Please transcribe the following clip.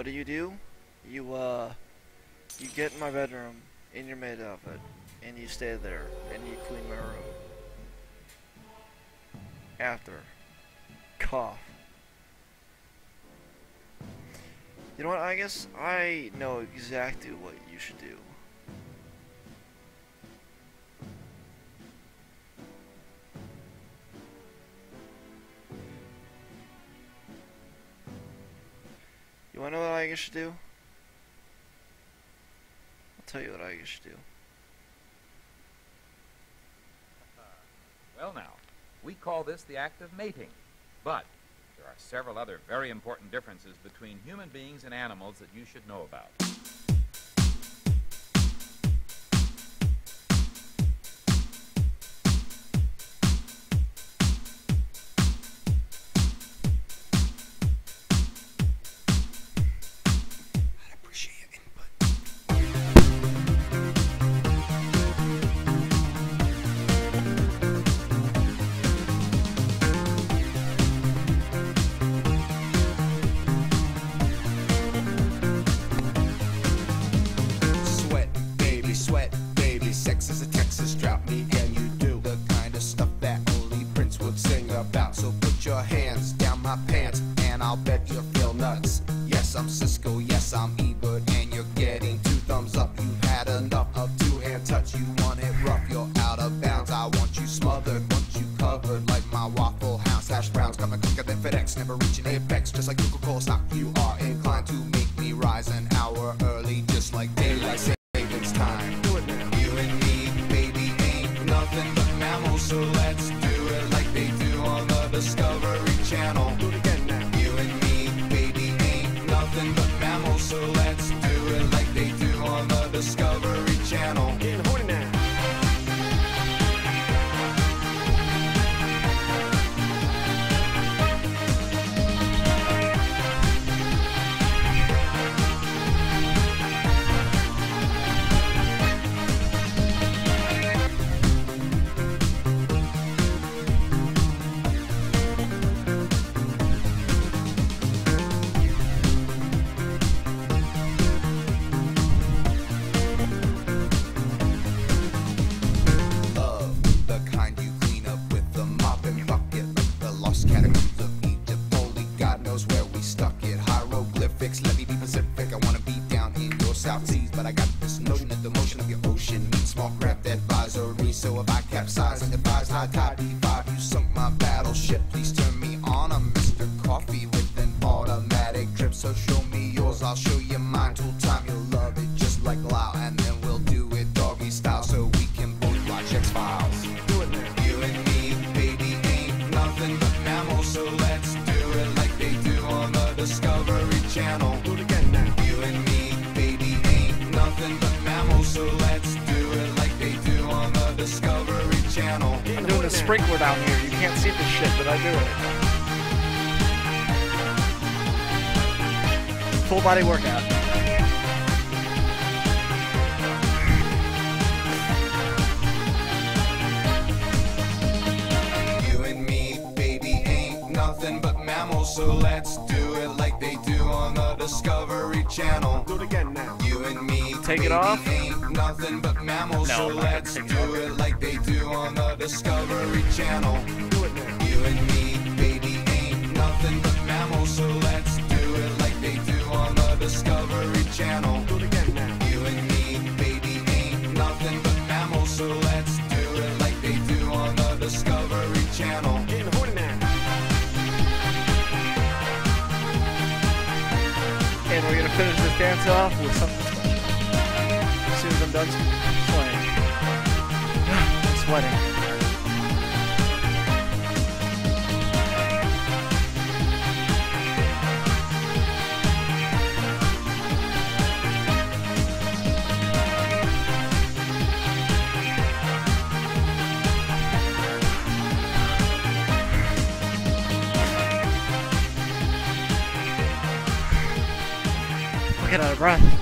what do you do? You uh, you get in my bedroom in your maid outfit, and you stay there, and you clean my room. After, cough. You know what? I guess I know exactly what you should do. You wanna know what I should do? I'll tell you what I should do. Uh, well now, we call this the act of mating. But there are several other very important differences between human beings and animals that you should know about. You are inclined to make me rise an hour early, just like daylight savings time. Do it now. You and me, baby, ain't nothing but mammals, so let's So if I capsize and advise high tide D5, you sunk my battleship. Please turn me on. I'm Mr. Coffee with an automatic drip. So show me yours, I'll show you mine. Sprinkler down here. You can't see the shit, but I do it. Full body workout. You and me, baby, ain't nothing but mammals, so let's do it like they do on the Discovery Channel. Do it again now. You and me, Take it off? nothing but mammals, No, so I'm not let's take it do it like they do on the Discovery Channel. Do it now. You and me, baby, ain't nothing but mammals, so let's do it like they do on the Discovery Channel. Do it again now. You and me, baby, ain't nothing but mammals, so let's do it like they do on the Discovery Channel. Getting horny now. And we're gonna finish this dance off with something I'm done playing. I'm sweating. Get out of breath.